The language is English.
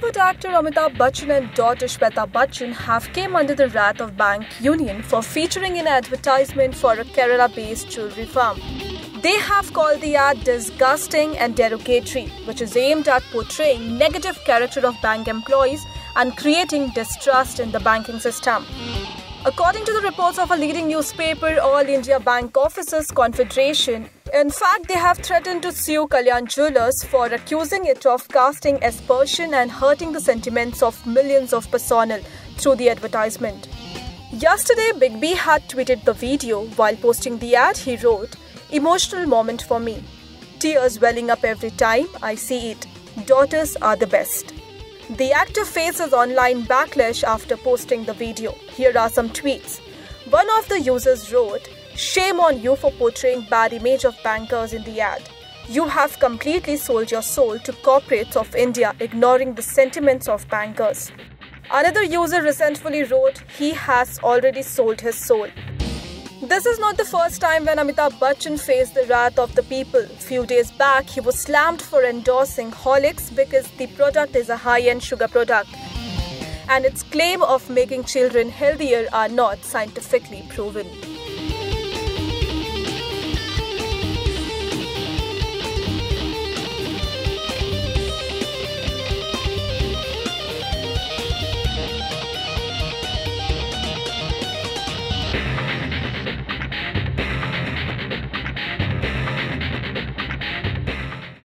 Bollywood actor Amitabh Bachchan and daughter Shweta Bachchan have came under the wrath of Bank Union for featuring in advertisement for a Kerala-based jewelry firm. They have called the ad disgusting and derogatory, which is aimed at portraying negative character of bank employees and creating distrust in the banking system. According to the reports of a leading newspaper, All India Bank Officers Confederation, in fact, they have threatened to sue Kalyan Jewelers for accusing it of casting aspersion and hurting the sentiments of millions of personnel through the advertisement. Yesterday, Big B had tweeted the video. While posting the ad, he wrote, Emotional moment for me. Tears welling up every time I see it. Daughters are the best. The actor faces online backlash after posting the video. Here are some tweets. One of the users wrote, Shame on you for portraying bad image of bankers in the ad. You have completely sold your soul to corporates of India, ignoring the sentiments of bankers. Another user resentfully wrote, He has already sold his soul. This is not the first time when Amitabh Bachchan faced the wrath of the people. Few days back, he was slammed for endorsing Horlicks because the product is a high-end sugar product. And its claim of making children healthier are not scientifically proven.